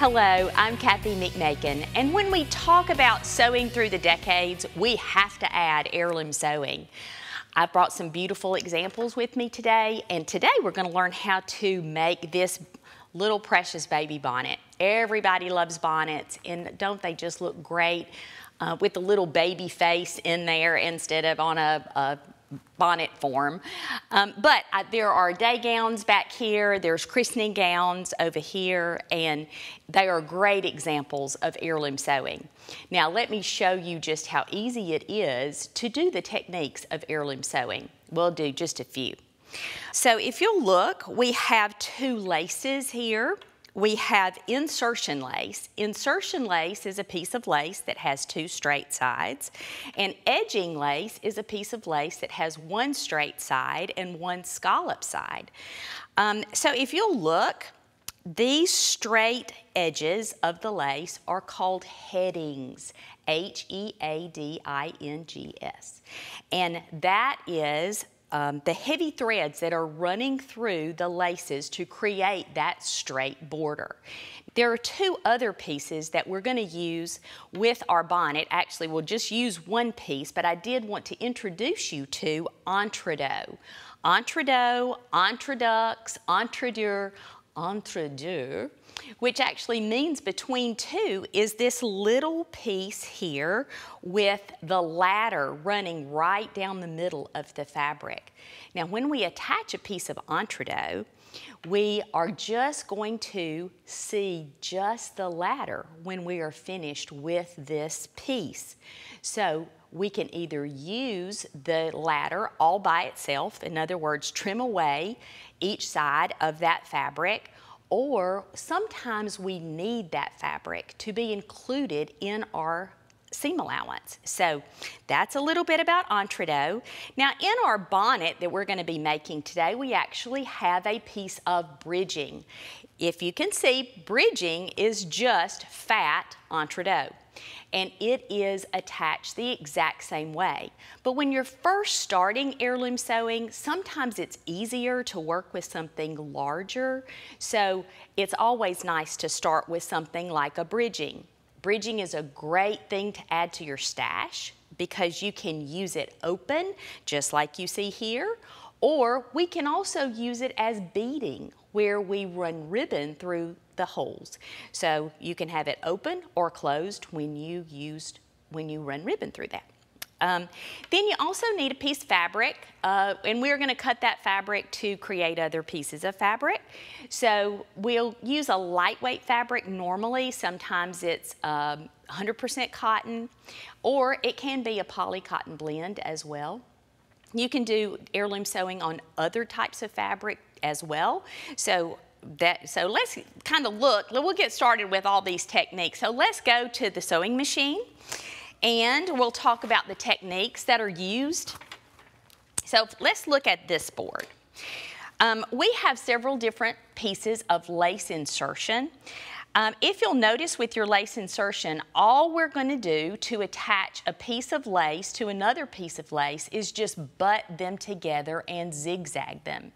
Hello, I'm Kathy McMakin, and when we talk about sewing through the decades, we have to add heirloom sewing. I've brought some beautiful examples with me today, and today we're going to learn how to make this little precious baby bonnet. Everybody loves bonnets, and don't they just look great uh, with the little baby face in there instead of on a, a bonnet form. Um, but there are day gowns back here, there's christening gowns over here, and they are great examples of heirloom sewing. Now let me show you just how easy it is to do the techniques of heirloom sewing. We'll do just a few. So if you'll look, we have two laces here we have insertion lace. Insertion lace is a piece of lace that has two straight sides, and edging lace is a piece of lace that has one straight side and one scallop side. Um, so if you'll look, these straight edges of the lace are called headings, H-E-A-D-I-N-G-S. And that is um, the heavy threads that are running through the laces to create that straight border. There are two other pieces that we're going to use with our bonnet. Actually, we'll just use one piece, but I did want to introduce you to entredeaux. Entredeaux, entredux, entredure, entredure, which actually means between two, is this little piece here with the ladder running right down the middle of the fabric. Now, when we attach a piece of entredeaux, we are just going to see just the ladder when we are finished with this piece. So we can either use the ladder all by itself, in other words, trim away each side of that fabric, or sometimes we need that fabric to be included in our seam allowance. So that's a little bit about entredeaux. Now in our bonnet that we're gonna be making today, we actually have a piece of bridging. If you can see, bridging is just fat entredeaux and it is attached the exact same way. But when you're first starting heirloom sewing, sometimes it's easier to work with something larger. So it's always nice to start with something like a bridging. Bridging is a great thing to add to your stash because you can use it open, just like you see here, or we can also use it as beading, where we run ribbon through the holes. So you can have it open or closed when you used when you run ribbon through that. Um, then you also need a piece of fabric, uh, and we're going to cut that fabric to create other pieces of fabric. So we'll use a lightweight fabric normally. Sometimes it's 100% um, cotton, or it can be a poly cotton blend as well. You can do heirloom sewing on other types of fabric as well. So that, so let's kind of look, we'll get started with all these techniques. So let's go to the sewing machine and we'll talk about the techniques that are used. So let's look at this board. Um, we have several different pieces of lace insertion. Um, if you'll notice with your lace insertion, all we're going to do to attach a piece of lace to another piece of lace is just butt them together and zigzag them.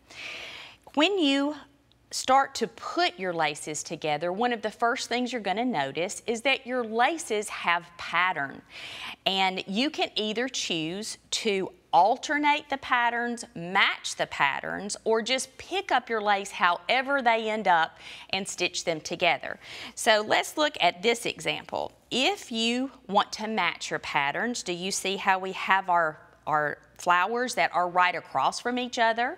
When you start to put your laces together, one of the first things you're going to notice is that your laces have pattern. And you can either choose to alternate the patterns, match the patterns, or just pick up your lace however they end up and stitch them together. So let's look at this example. If you want to match your patterns, do you see how we have our, our flowers that are right across from each other?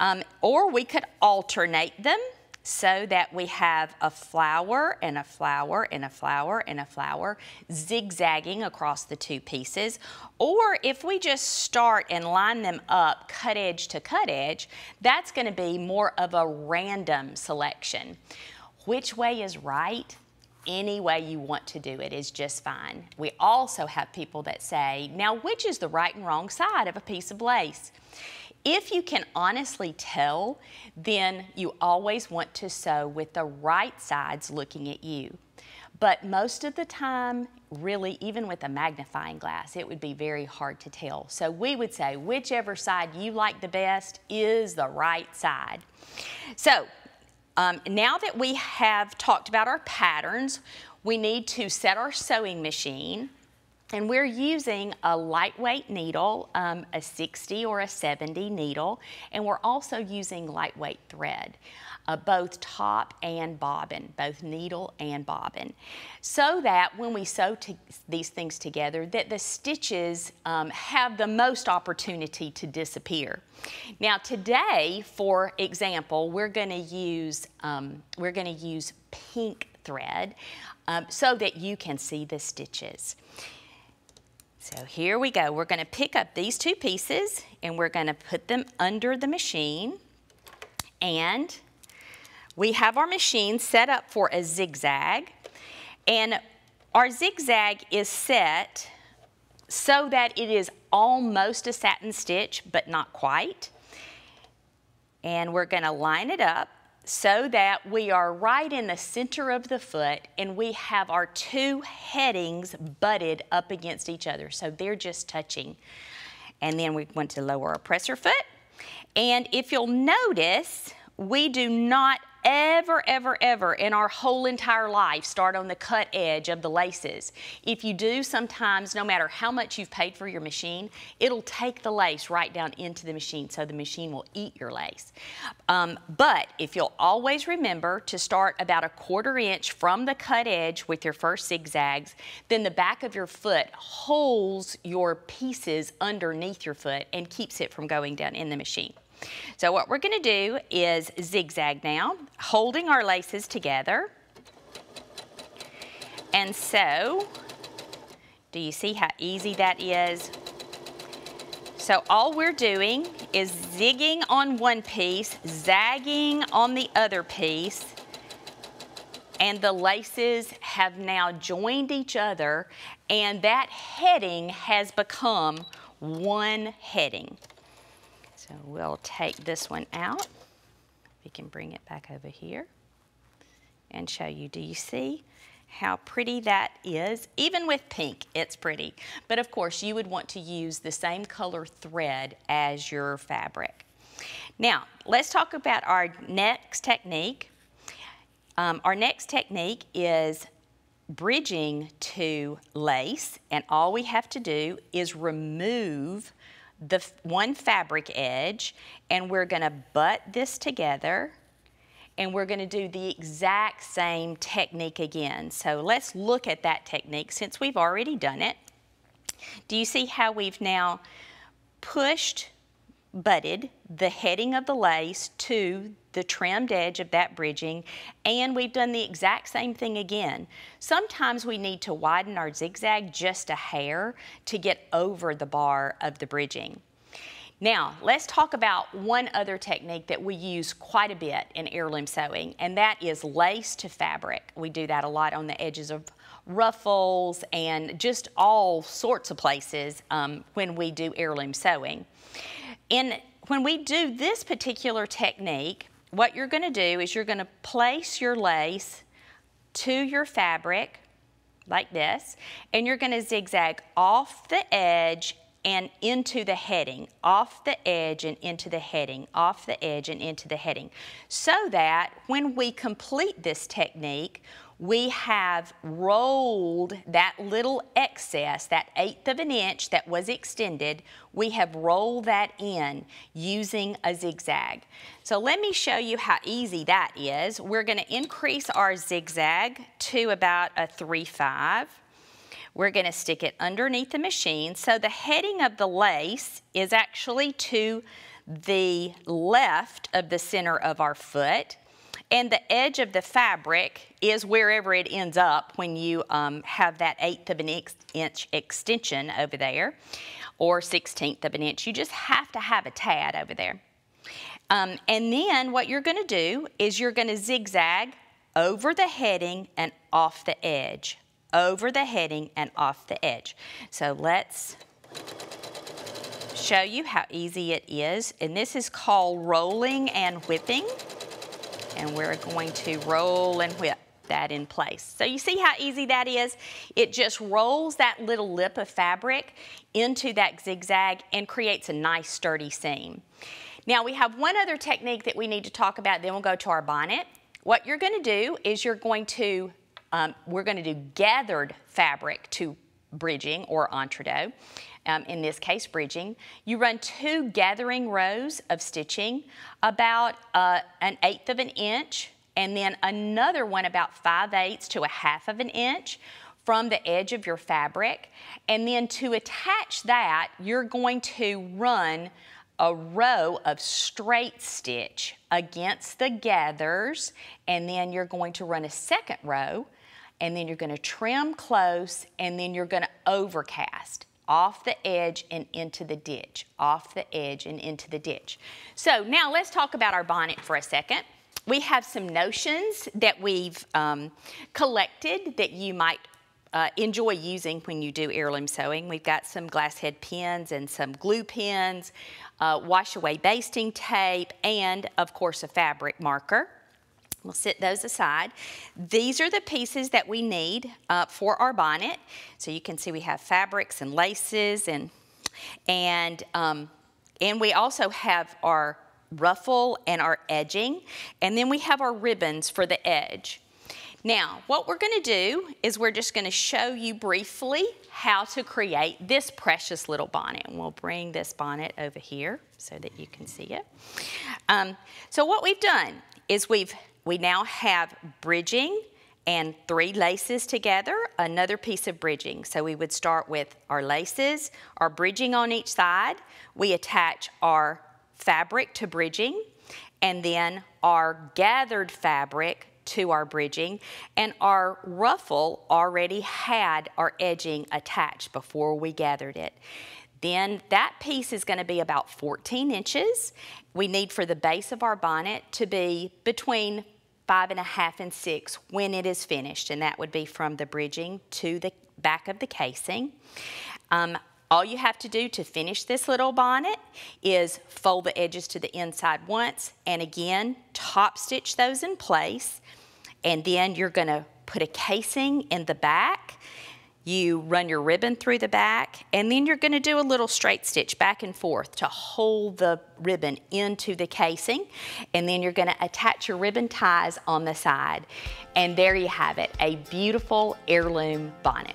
Um, or we could alternate them so that we have a flower and a flower and a flower and a flower zigzagging across the two pieces. Or if we just start and line them up cut edge to cut edge, that's gonna be more of a random selection. Which way is right? Any way you want to do it is just fine. We also have people that say, now which is the right and wrong side of a piece of lace? If you can honestly tell, then you always want to sew with the right sides looking at you. But most of the time, really, even with a magnifying glass, it would be very hard to tell. So we would say whichever side you like the best is the right side. So Um, now that we have talked about our patterns, we need to set our sewing machine and we're using a lightweight needle, um, a 60 or a 70 needle, and we're also using lightweight thread, uh, both top and bobbin, both needle and bobbin, so that when we sew these things together, that the stitches um, have the most opportunity to disappear. Now today, for example, we're going to use um, we're going to use pink thread um, so that you can see the stitches. So here we go. We're going to pick up these two pieces and we're going to put them under the machine. And we have our machine set up for a zigzag. And our zigzag is set so that it is almost a satin stitch, but not quite. And we're going to line it up so that we are right in the center of the foot and we have our two headings butted up against each other. So they're just touching. And then we want to lower our presser foot. And if you'll notice, we do not ever, ever, ever in our whole entire life start on the cut edge of the laces. If you do, sometimes no matter how much you've paid for your machine, it'll take the lace right down into the machine so the machine will eat your lace. Um, but if you'll always remember to start about a quarter inch from the cut edge with your first zigzags, then the back of your foot holds your pieces underneath your foot and keeps it from going down in the machine. So what we're going to do is zigzag now, holding our laces together. And so, do you see how easy that is? So all we're doing is zigging on one piece, zagging on the other piece, and the laces have now joined each other, and that heading has become one heading. So we'll take this one out. We can bring it back over here and show you. Do you see how pretty that is? Even with pink, it's pretty. But of course, you would want to use the same color thread as your fabric. Now, let's talk about our next technique. Um, our next technique is bridging to lace, and all we have to do is remove the one fabric edge and we're going to butt this together and we're going to do the exact same technique again. So let's look at that technique since we've already done it. Do you see how we've now pushed, butted the heading of the lace to the trimmed edge of that bridging, and we've done the exact same thing again. Sometimes we need to widen our zigzag just a hair to get over the bar of the bridging. Now, let's talk about one other technique that we use quite a bit in heirloom sewing, and that is lace to fabric. We do that a lot on the edges of ruffles and just all sorts of places um, when we do heirloom sewing. And when we do this particular technique, what you're going to do is you're going to place your lace to your fabric like this, and you're going to zigzag off the edge and into the heading, off the edge and into the heading, off the edge and into the heading, so that when we complete this technique, we have rolled that little excess, that eighth of an inch that was extended, we have rolled that in using a zigzag. So let me show you how easy that is. We're gonna increase our zigzag to about a 3-5. We're gonna stick it underneath the machine. So the heading of the lace is actually to the left of the center of our foot and the edge of the fabric is wherever it ends up when you um, have that eighth of an inch extension over there or 16th of an inch. You just have to have a tad over there. Um, and then what you're gonna do is you're gonna zigzag over the heading and off the edge, over the heading and off the edge. So let's show you how easy it is. And this is called rolling and whipping and we're going to roll and whip that in place. So you see how easy that is? It just rolls that little lip of fabric into that zigzag and creates a nice sturdy seam. Now we have one other technique that we need to talk about, then we'll go to our bonnet. what you're going to do is you're going to, um, we're going to do gathered fabric to bridging or entredeaux. Um, in this case, bridging. You run two gathering rows of stitching, about uh, an eighth of an inch, and then another one about 5 eighths to a half of an inch from the edge of your fabric. And then to attach that, you're going to run a row of straight stitch against the gathers and then you're going to run a second row and then you're going to trim close and then you're going to overcast off the edge and into the ditch, off the edge and into the ditch. So now let's talk about our bonnet for a second. We have some notions that we've um, collected that you might uh, enjoy using when you do heirloom sewing. We've got some glass head pins and some glue pins, uh, wash away basting tape, and of course a fabric marker. We'll set those aside. These are the pieces that we need uh, for our bonnet. So you can see we have fabrics and laces and and um, and we also have our ruffle and our edging, and then we have our ribbons for the edge. Now, what we're going to do is we're just going to show you briefly how to create this precious little bonnet. And we'll bring this bonnet over here so that you can see it. Um, so what we've done is we've we now have bridging and three laces together, another piece of bridging. So we would start with our laces, our bridging on each side. We attach our fabric to bridging and then our gathered fabric to our bridging and our ruffle already had our edging attached before we gathered it. Then that piece is going to be about 14 inches. We need for the base of our bonnet to be between five and a half and six when it is finished, and that would be from the bridging to the back of the casing. Um, all you have to do to finish this little bonnet is fold the edges to the inside once and again top stitch those in place and then you're going to put a casing in the back. You run your ribbon through the back, and then you're going to do a little straight stitch back and forth to hold the ribbon into the casing. And then you're going to attach your ribbon ties on the side. And there you have it, a beautiful heirloom bonnet.